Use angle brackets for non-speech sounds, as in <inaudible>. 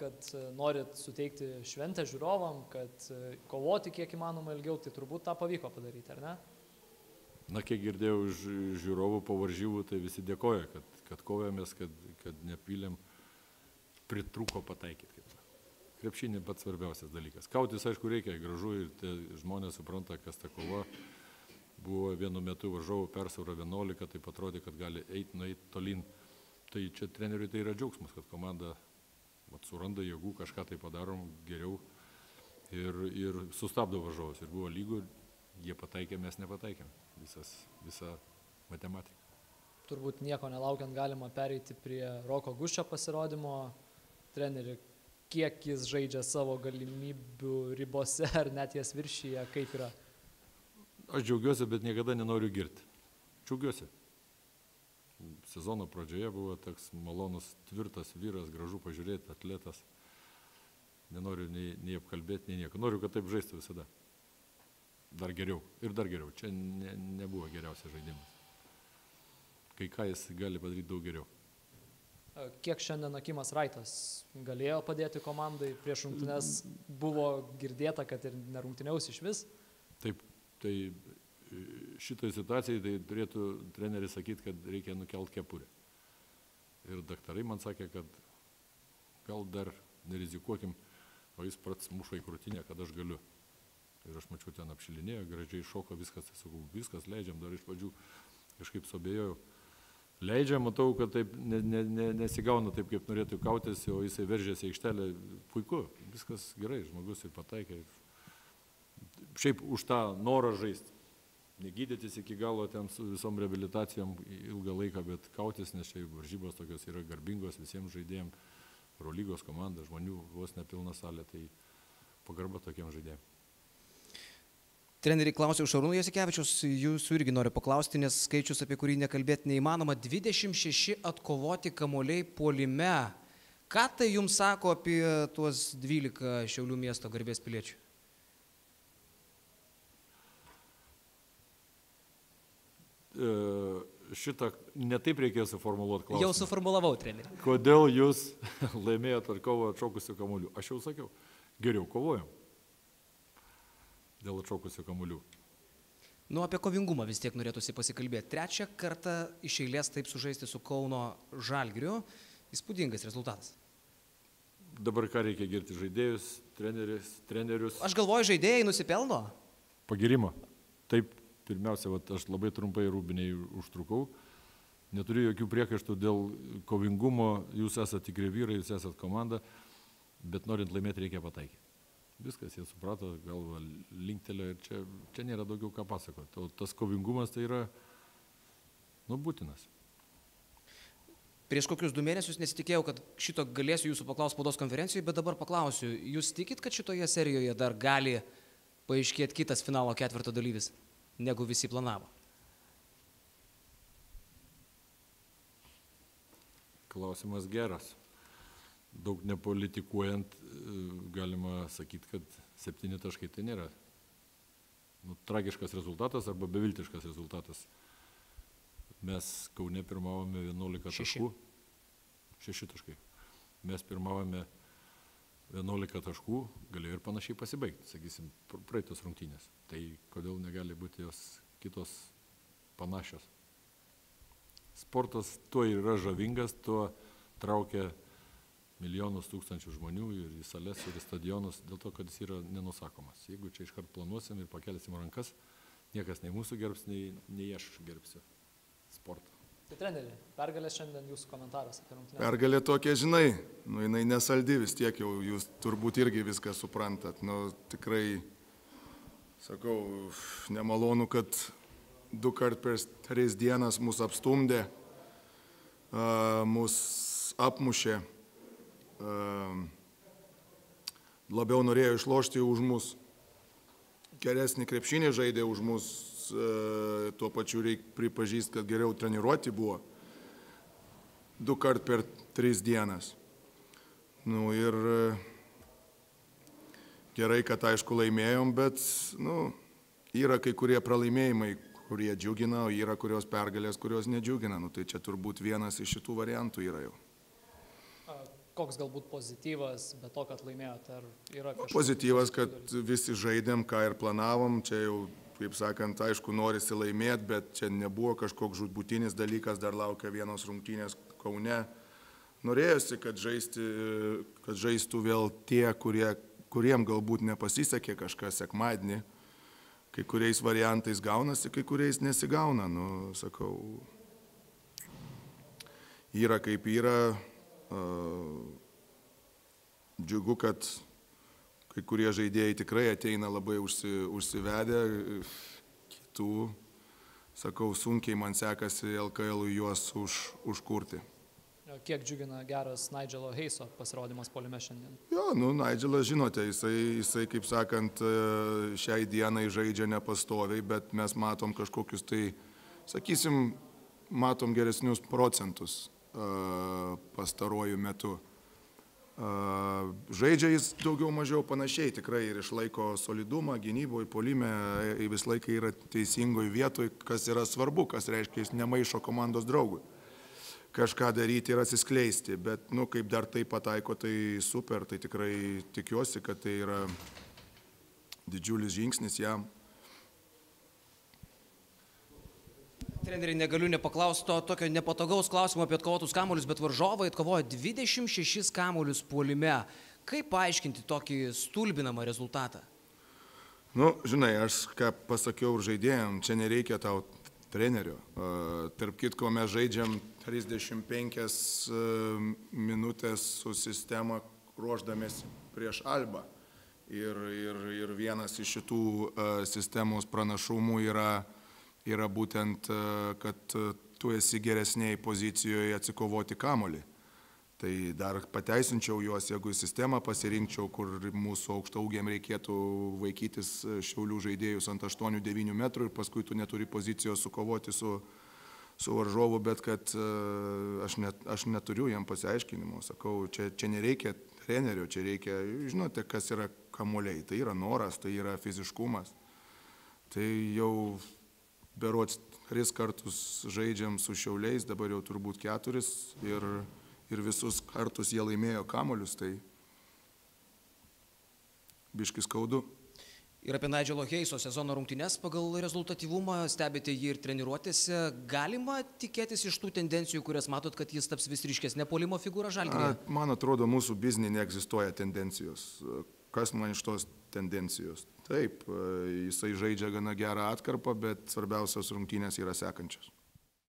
kad e, norit suteikti šventę žiūrovam, kad e, kovoti kiek įmanoma ilgiau, tai turbūt tą pavyko padaryti, ar ne? Na, kiek girdėjau iš žiūrovų po varžybų, tai visi dėkoja, kad, kad kovėmės, kad, kad nepylėm, pritruko pataikyti. Krepšinė pats svarbiausias dalykas. Kautis, aišku, reikia, gražu ir žmonės supranta, kas ta kova. Buvo vienu metu varžovų persvara 11, tai atrodė, kad gali eiti, nueiti tolin. Tai čia treneriui tai yra džiaugsmas, kad komanda vat, suranda jėgų, kažką tai padarom geriau ir, ir sustabdo varžovus. Ir buvo lygų, jie pataikė, mes nepataikėm. Visas, visa matematika. Turbūt nieko nelaukiant galima pereiti prie Roko Guščio pasirodymo. Treneri, kiek jis žaidžia savo galimybių ribose <laughs> ar net jas viršyje, kaip yra. Aš džiaugiuosi, bet niekada nenoriu girti. Džiaugiuosi. Sezono pradžioje buvo toks malonus, tvirtas vyras, gražu pažiūrėti, atletas. Nenoriu nei, nei apkalbėti, nei nieko. Noriu, kad taip žaistų visada. Dar geriau. Ir dar geriau. Čia ne, nebuvo geriausias žaidimas. Kai ką jis gali padaryti daug geriau. Kiek šiandien Akimas Raitas galėjo padėti komandai prieš rungtynes, buvo girdėta, kad ir nerungtyniaus iš vis. Taip, tai šitoj situacijai tai turėtų treneris sakyti, kad reikia nukelt kepurę. Ir daktarai man sakė, kad gal dar nerizikuokim, o jis pats muša į krūtinę, kad aš galiu. Ir aš mačiau ten apšilinėjo, gražiai šoko, viskas, tai sakau, viskas leidžiam, dar iš pradžių kažkaip sobėjau. Leidžia, matau, kad taip ne, ne, ne, nesigauna taip, kaip norėtų kautis, o jisai veržėsi aikštelę. Puiku, viskas gerai, žmogus ir pataikė. Šiaip už tą norą žaisti. Negydytis iki galo ten su visom rehabilitacijom ilgą laiką, bet kautis, nes čia varžybos tokios yra garbingos visiems žaidėjams, Eurolygos komanda, žmonių vos nepilna salė, tai pagarba tokiem žaidėjams. Treneriai klausiau Šarūnų Jasikevičius, jūsų irgi noriu paklausti, nes skaičius, apie kurį nekalbėti neįmanoma, 26 atkovoti kamoliai puolime. Ką tai jums sako apie tuos 12 Šiaulių miesto garbės piliečių? Šitą netaip reikėjo suformuoluoti klausimą. Jau suformulavau, treneri. Kodėl jūs <laughs> laimėjote ar kovą atšokusių kamuolių? Aš jau sakiau, geriau kovojom dėl atšokusių kamuolių. Nu, apie kovingumą vis tiek norėtųsi pasikalbėti. Trečią kartą iš eilės taip sužaisti su Kauno Žalgiriu. Įspūdingas rezultatas. Dabar ką reikia girti žaidėjus, trenerius, trenerius. Aš galvoju, žaidėjai nusipelno. Pagirimo. Taip, pirmiausia, vat, aš labai trumpai rūbiniai užtrukau. Neturiu jokių priekaištų dėl kovingumo, jūs esate tikri vyrai, jūs esate komanda, bet norint laimėti reikia pataikyti. Viskas, jie suprato, galva linktelio ir čia, čia nėra daugiau ką pasakoti. O tas kovingumas tai yra, nu, būtinas. Prieš kokius du mėnesius nesitikėjau, kad šito galėsiu jūsų paklausti spaudos konferencijoje, bet dabar paklausiu. Jūs tikit, kad šitoje serijoje dar gali paaiškėti kitas finalo ketvirto dalyvis, negu visi planavo? Klausimas geras. Daug nepolitikuojant, e, galima sakyti, kad septyni taškai tai nėra nu, tragiškas rezultatas arba beviltiškas rezultatas. Mes Kaune pirmavome 11 Šeši. taškų. Šeši taškai. Mes pirmavome 11 taškų, galėjo ir panašiai pasibaigti, sakysim, pr- praeitos rungtynės. Tai kodėl negali būti jos kitos panašios? Sportas tuo yra žavingas, tuo traukia milijonus tūkstančių žmonių ir į sales, ir į stadionus, dėl to, kad jis yra nenusakomas. Jeigu čia iškart planuosim ir pakelsim rankas, niekas nei mūsų gerbs, nei, nei aš gerbsiu sportą. Tai treneri, pergalės šiandien jūsų komentaras apie rungtynės. Pergalė tokia, žinai, nu jinai nesaldi vis tiek jau, jūs turbūt irgi viską suprantat. Nu tikrai, sakau, nemalonu, kad du kart per tris dienas mus apstumdė, mus apmušė, labiau norėjo išlošti už mus, geresnį krepšinį žaidė už mus, tuo pačiu reikia pripažįsti, kad geriau treniruoti buvo du kart per tris dienas. Nu ir e, gerai, kad aišku laimėjom, bet nu, yra kai kurie pralaimėjimai, kurie džiugina, o yra kurios pergalės, kurios nedžiugina. Nu, tai čia turbūt vienas iš šitų variantų yra jau. Koks galbūt pozityvas, be to, kad laimėjote, ar yra kažkoks Pozityvas, kad visi žaidėm, ką ir planavom, čia jau, kaip sakant, aišku, norisi laimėti, bet čia nebuvo kažkoks žudbutinis dalykas, dar laukia vienos rungtynės Kaune. Norėjosi, kad, žaisti, kad žaistų vėl tie, kurie, kuriem galbūt nepasisekė kažkas sekmadienį. Kai kuriais variantais gaunasi, kai kuriais nesigauna. Nu, sakau, yra kaip yra. Džiugu, kad kai kurie žaidėjai tikrai ateina labai užsi, užsivedę, kitų, sakau, sunkiai man sekasi LKL juos už, užkurti. Kiek džiugina geras Nigelo Heiso pasirodymas polime šiandien? Jo, nu, Nigelas, žinote, jisai, jisai, kaip sakant, šiai dienai žaidžia nepastoviai, bet mes matom kažkokius tai, sakysim, matom geresnius procentus pastaruoju metu. Žaidžia jis daugiau mažiau panašiai tikrai ir išlaiko solidumą, gynyboje, polime, vis laikai yra teisingoje vietoje, kas yra svarbu, kas reiškia, jis nemaišo komandos draugui. Kažką daryti ir atsiskleisti, bet, nu, kaip dar tai pataiko, tai super, tai tikrai tikiuosi, kad tai yra didžiulis žingsnis jam. Treneriai, negaliu nepaklausti to tokio nepatogaus klausimo apie atkovotus kamuolius, bet varžovai atkovojo 26 kamuolius puolime. Kaip paaiškinti tokį stulbinamą rezultatą? Nu, žinai, aš ką pasakiau ir žaidėjim, čia nereikia tau trenerio. Tarp kitko, mes žaidžiam 35 minutės su sistema ruoždamėsi prieš Albą. Ir, ir, ir vienas iš šitų sistemos pranašumų yra yra būtent, kad tu esi geresniai pozicijoje atsikovoti kamolį. Tai dar pateisinčiau juos, jeigu sistemą pasirinkčiau, kur mūsų aukštaugiam reikėtų vaikytis šiaulių žaidėjus ant 8-9 metrų ir paskui tu neturi pozicijos sukovoti su, su varžovu, bet kad aš, net, aš neturiu jam pasiaiškinimo. Sakau, čia, čia nereikia trenerio, čia reikia, žinote, kas yra kamuoliai. Tai yra noras, tai yra fiziškumas. Tai jau berots tris kartus žaidžiam su šiauliais, dabar jau turbūt keturis ir, ir visus kartus jie laimėjo kamolius, tai biškis skaudu. Ir apie Nigelo Heiso sezono rungtynes pagal rezultatyvumą stebite jį ir treniruotėse. Galima tikėtis iš tų tendencijų, kurias matot, kad jis taps vis ryškesnė polimo figūra žalgirėje? Man atrodo, mūsų biznį neegzistuoja tendencijos. Kas man iš tos tendencijos? Taip, jisai žaidžia gana gerą atkarpą, bet svarbiausios rungtynės yra sekančios.